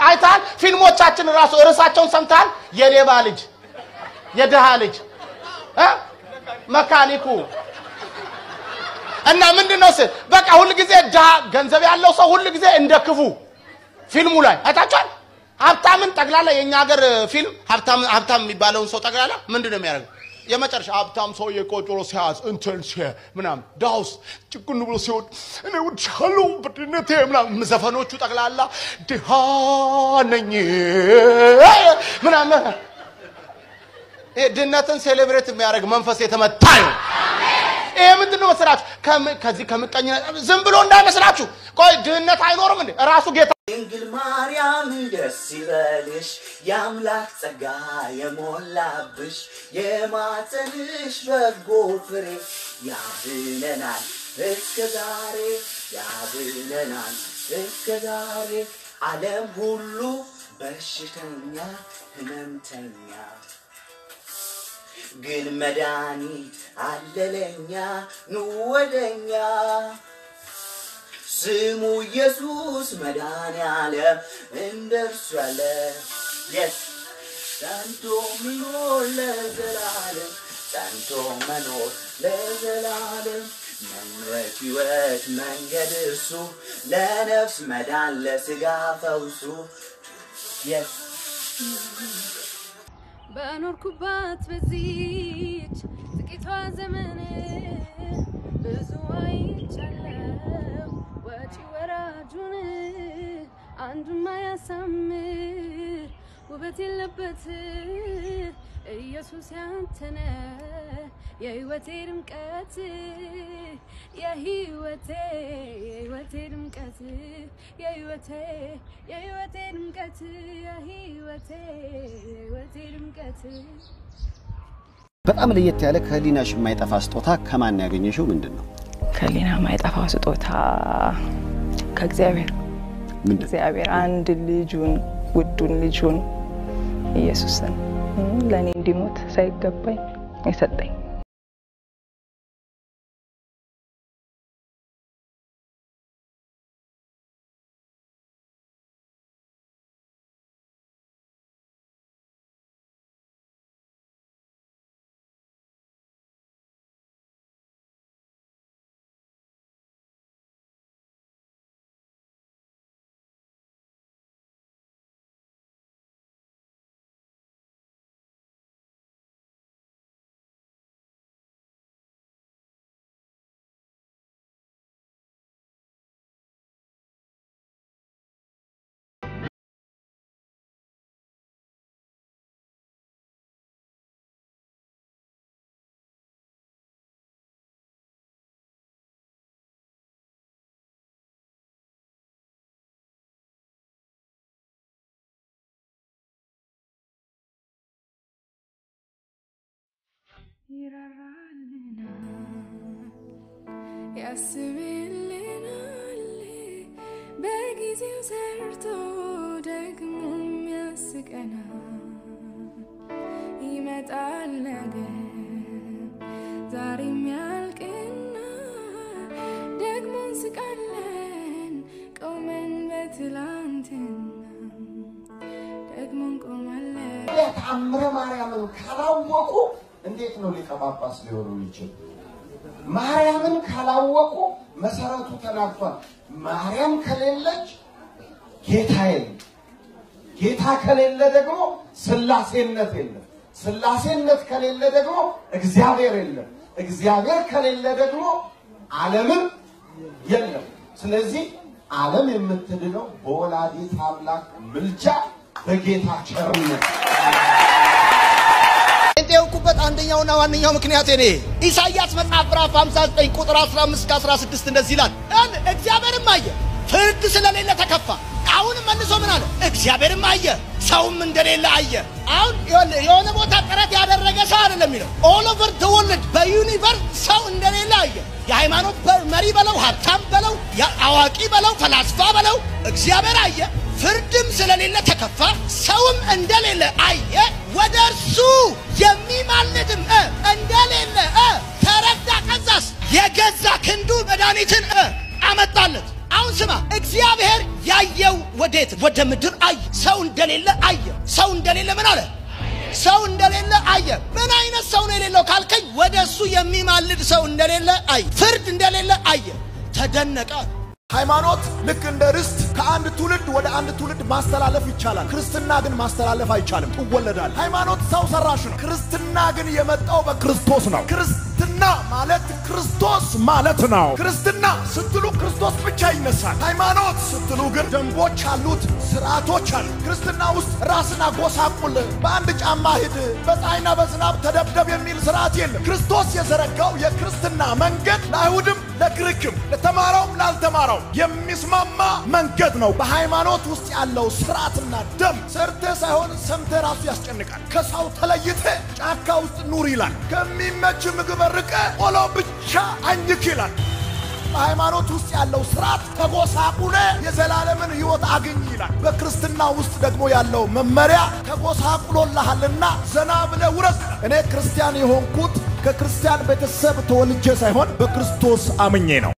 አይተሃል? ፊልሞቻችን ራሱ ርዕሳቸውን ሰምተሃል? የሌባ ልጅ፣ የድሃ ልጅ መካኒኩ እና ምንድን ነው ስል በቃ ሁል ጊዜ ድሃ ገንዘብ ያለው ሰው ሁል ጊዜ እንደ ክፉ ፊልሙ ላይ አይታችኋል። ሀብታምን ጠቅላላ የእኛ ሀገር ፊልም ሀብታም የሚባለውን ሰው ጠቅላላ ምንድን ነው የሚያደርገው? የመጨረሻ ሀብታም ሰው የቆጮሮ ሲያዝ እንትን ሲ ምናምን ዳውስ ጭቁን ብሎ ሲወድ እኔ ውድሻለሁ በድነቴ ምናምን ዘፈኖቹ ጠቅላላ ድሃ ነኝ ምናምን ድህነትን ሴሌብሬት የሚያደርግ መንፈስ የተመታ ነው። ይሄ ምንድን ነው መሰላችሁ? ከዚህ ከምቀኝነት ዝም ብሎ እንዳይመስላችሁ። ቆይ ድህነት አይኖርም እንዴ? ራሱ ጌታ ድንግል ማርያም ደስ ይበልሽ፣ የአምላክ ጸጋ የሞላብሽ የማፀንሽ በጎ ፍሬ ያድነናል እስከ ዛሬ ያድነናል እስከ ዛሬ ዓለም ሁሉ በሽተኛ ህመምተኛ። ግን መድኃኒት አለለኛ ኑ ወደኛ ስሙ ኢየሱስ መድኃኔዓለም እንደ እርሱ ያለ የስ ጸንቶ መኖር ለዘላለም ጸንቶ መኖር ለዘላለም። መምረት ሕይወት መንገድ እርሱ ለነፍስ መዳን ለስጋ ፈውሱ። የስ በኖርኩባት በዚች ጥቂቷ ዘመን ብዙ አይቻለው ወጪ ወራጁን አንዱም አያሳምር ውበት የለበት ኢየሱስ ያንተነ የህይወቴ ድምቀት የህይወቴ የህይወቴ ድምቀት የህይወቴ የህይወቴ ድምቀት የህይወቴ የህይወቴ ድምቀት በጣም ለየት ያለ ከህሊናሽ የማይጠፋ ስጦታ ከማን ያገኘሽው ምንድን ነው? ከሊና የማይጠፋው ስጦታ ከእግዚአብሔር? እግዚአብሔር አንድ ልጁን ውዱን ልጁን ኢየሱስን ለእኔ እንዲሞት ሳይገባኝ የሰጠኝ ያስብልናል። በጊዜው ሰርቶ ደግሞ የሚያስቀና ይመጣል ነገ ዛሬ የሚያልቅና ደግሞ እንስቃለን ቆመን በትላንትና ደግሞ እንቆማለን ተአምረ ማርያምን ካላወቁ እንዴት ነው ሊቀ ጳጳስ ሊሆኑ ይችል? ማርያምን ካላወቁ መሰረቱ ተናግቷል። ማርያም ከሌለች ጌታ የለም። ጌታ ከሌለ ደግሞ ስላሴነት የለም። ስላሴነት ከሌለ ደግሞ እግዚአብሔር የለም። እግዚአብሔር ከሌለ ደግሞ ዓለምም የለም። ስለዚህ ዓለም የምትድነው በወላዲት አምላክ ምልጃ በጌታ ቸርነት አንደኛውና ዋነኛው ምክንያት እኔ ኢሳይያስ መጽሐፍ ምዕራፍ 59 ቁጥር 15 እስከ 16 እንደዚህ ይላል። እግዚአብሔርም አየ ፍርድ ስለሌለ ተከፋ። አሁንም መልሶ ምን አለ? እግዚአብሔርም አየ ሰውም እንደሌለ አየ። አሁን የሆነ ቦታ ጥረት ያደረገ ሰው አይደለም የሚለው all over the world በ universe ሰው እንደሌለ አየ። የሃይማኖት መሪ በለው፣ ሀብታም በለው፣ አዋቂ በለው፣ ፈላስፋ በለው፣ እግዚአብሔር አየ ፍርድም ስለሌለ ተከፋ፣ ሰውም እንደሌለ አየ። ወደ እርሱ የሚማልድም እንደሌለ ተረዳ። ከዛስ የገዛ ክንዱ መድኃኒትን አመጣለት። አሁን ስማ፣ እግዚአብሔር ያየው ወዴት? ወደ ምድር አየ። እንደሌለ አየ። ሰው እንደሌለ ምን አለ? ሰው እንደሌለ አየ። ምን አይነት ሰው ነው የሌለው ካልከኝ፣ ወደ እሱ የሚማልድ ሰው እንደሌለ አየ። ፍርድ እንደሌለ አየ። ተደነቀ። ሃይማኖት ልክ እንደ ርስት ከአንድ ትውልድ ወደ አንድ ትውልድ ማስተላለፍ ይቻላል። ክርስትና ግን ማስተላለፍ አይቻልም። ትወለዳል። ሃይማኖት ሰው ሰራሽ ነው። ክርስትና ግን የመጣው በክርስቶስ ነው። ክርስትና ማለት ክርስቶስ ማለት ነው። ክርስትና ስትሉ ክርስቶስ ብቻ ይነሳል። ሃይማኖት ስትሉ ግን ደንቦች አሉት፣ ስርዓቶች አሉ። ክርስትና ውስጥ ራስን አጎሳቁል፣ በአንድ ጫማ ሂድ፣ በፀሐይና በዝናብ ተደብደብ የሚል ስርዓት የለም። ክርስቶስ የዘረጋው የክርስትና መንገድ ለአይሁድም ለግሪክም ላልተማረው የሚስማማ መንገድ ነው። በሃይማኖት ውስጥ ያለው ስርዓትና ደም ሰርተህ ሳይሆን ሰምተህ ራሱ ያስጨንቃል። ከሰው ተለይተ ጫካ ውስጥ ኑር ይላል። ከሚመች ምግብ ርቀ ቆሎ ብቻ አኝክ ይላል። በሃይማኖት ውስጥ ያለው ስርዓት ተጎሳቁለ የዘላለምን ሕይወት አግኝ ይላል። በክርስትና ውስጥ ደግሞ ያለው መመሪያ ተጎሳቁሎልሃልና ዘና ብለ ውረስ። እኔ ክርስቲያን የሆንኩት ከክርስቲያን ቤተሰብ ተወልጄ ሳይሆን በክርስቶስ አምኜ ነው።